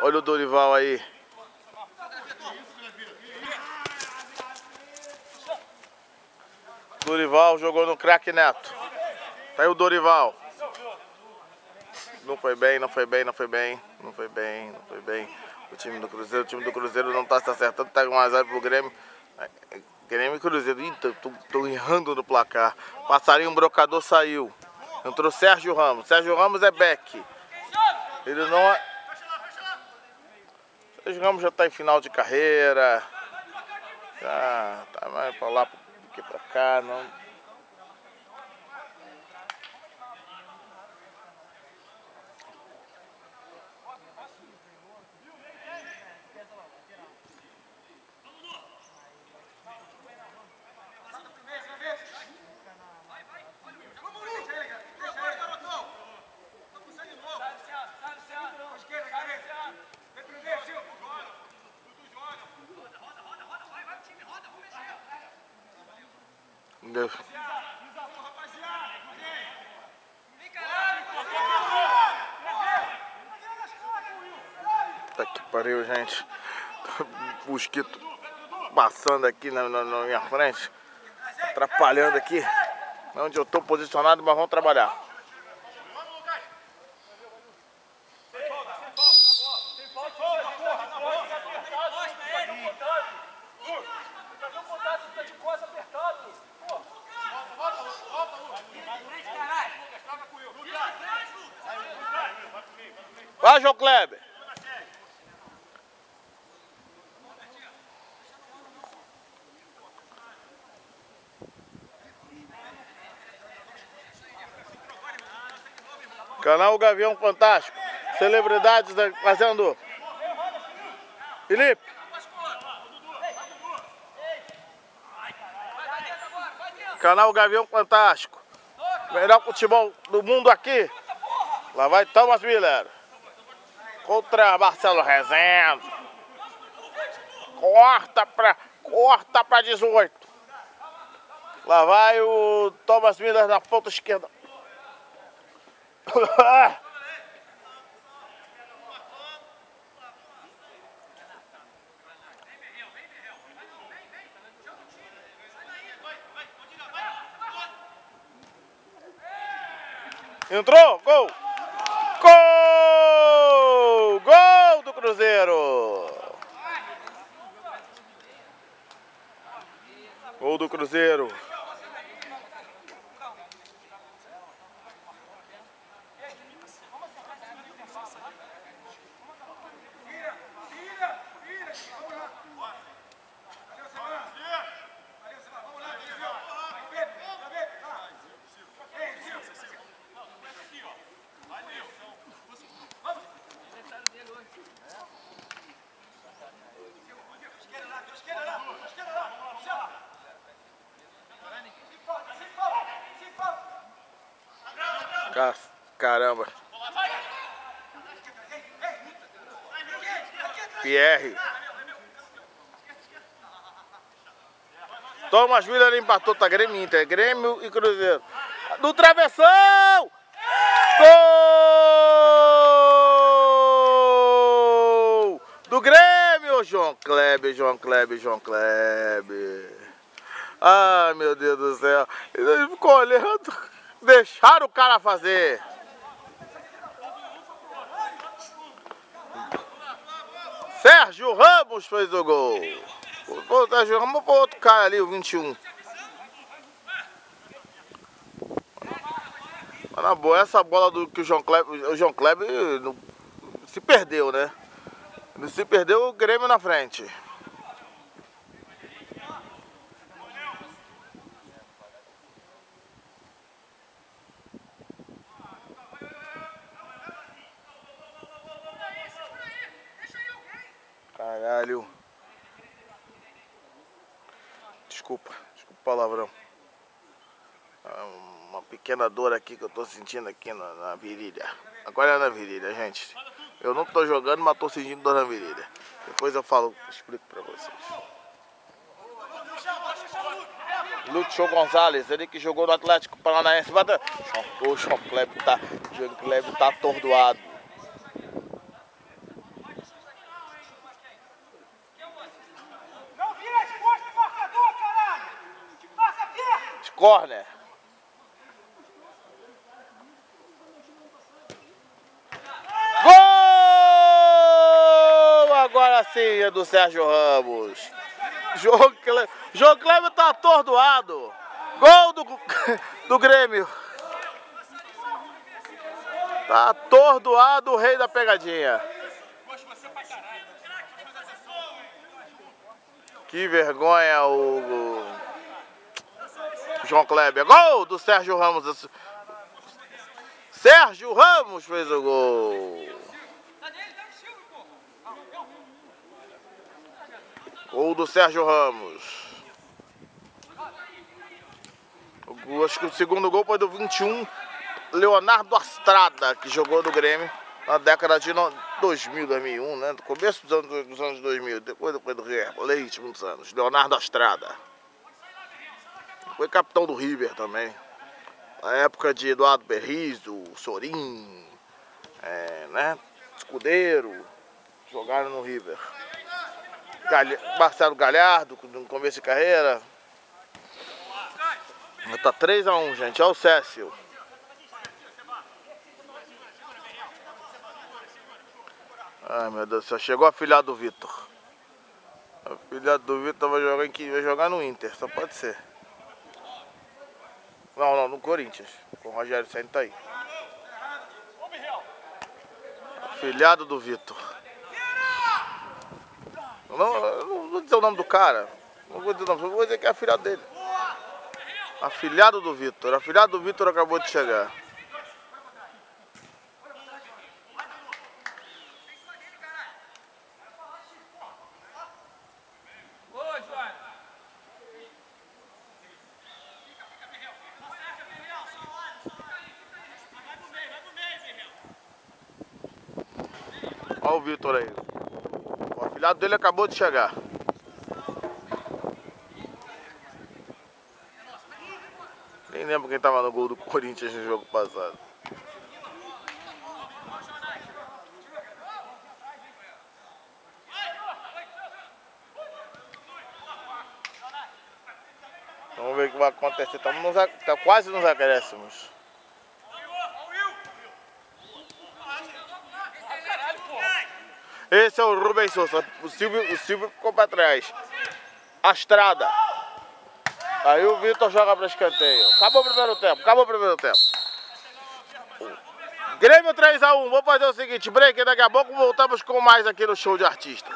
Olha o Dorival aí. Dorival jogou no craque Neto. Tá aí o Dorival. Não foi bem, não foi bem, não foi bem, não foi bem, não foi bem. O time do Cruzeiro, o time do Cruzeiro não tá se acertando, tá com um azar pro Grêmio. Grêmio e Cruzeiro, Ih, tô, tô, tô errando no placar. Passarinho, um brocador saiu. Entrou Sérgio Ramos. Sérgio Ramos é back. Ele não é... Sérgio Ramos já tá em final de carreira. Já tá mais pra lá do que pra cá. Não, Deus. Tá que pariu, gente. Mosquito passando aqui na, na, na minha frente. Atrapalhando aqui. Onde eu tô posicionado, mas vamos trabalhar. Vai, João Kleber. Canal Gavião Fantástico. Celebridades fazendo. Felipe. Canal Gavião Fantástico. Melhor futebol do mundo aqui. Lá vai Thomas Miller. Contra Marcelo Rezende. Corta pra, corta pra 18. Lá vai o Thomas Miller na ponta esquerda. Entrou, gol! Gol! Gol do Cruzeiro! Gol do Cruzeiro. Caramba. Pierre. Thomas Miller empatou, tá Grêmio Inter, Grêmio e Cruzeiro. Do travessão! Gol! Do Grêmio, João Kleber, João Kleber, João Kleber. Ai, meu Deus do céu. Ele ficou olhando. Deixaram o cara fazer. Sérgio Ramos fez o gol. O Sérgio Ramos foi outro cara ali, o 21. Mas na boa, essa bola do que o João Kleber, o João Kleber se perdeu, né? Ele se perdeu o Grêmio na frente. Caralho. Desculpa, desculpa o palavrão. Ah, uma pequena dor aqui que eu tô sentindo aqui na, na virilha. Agora é na virilha, gente. Eu não tô jogando, mas tô sentindo dor na virilha. Depois eu falo, explico pra vocês. Lúcio Gonzalez, ele que jogou no Atlético Paranaense. O João Kleber tá, o João tá atordoado. Corner. Gol! Agora sim é do Sérgio Ramos. João, Cle... João Cleber tá atordoado. Gol do, do Grêmio. Tá atordoado o rei da pegadinha. Que vergonha o, João Kleber. Gol do Sérgio Ramos. Sérgio Ramos fez o gol. Gol do Sérgio Ramos. Acho que o segundo gol foi do 21, Leonardo Astrada, que jogou no Grêmio na década de 2000, 2001, né? No começo dos anos, dos anos 2000, depois, depois do Leite, muitos anos. Leonardo Astrada. Foi capitão do River também. Na época de Eduardo Berrizo, Sorim, é, né? Escudeiro, jogaram no River. Galha, Marcelo Galhardo, no começo de carreira. Tá 3x1, gente. Olha o Cécio. Ai meu Deus do céu, chegou a filha do Vitor. A filha do Vitor vai jogar, em, vai jogar no Inter, só pode ser. Não, não, no Corinthians. Com o Rogério Senna tá aí. Filhado do Vitor. Não, não vou dizer o nome do cara. Não vou dizer o nome, vou dizer que é a filha dele. Afilhado do Vitor. Afilhado do Vitor acabou de chegar. O Vitor aí. O afilhado dele acabou de chegar. Nem lembro quem tava no gol do Corinthians no jogo passado. Vamos ver o que vai acontecer. Estamos nos, tá quase nos acréscimos. Esse é o Rubens Souza. O Silvio, o Silvio ficou para trás. A estrada. Aí o Vitor joga para escanteio. Acabou o primeiro tempo. Acabou o primeiro tempo. Grêmio 3x1. Vou fazer o seguinte, break. Daqui a pouco voltamos com mais aqui no show de artistas.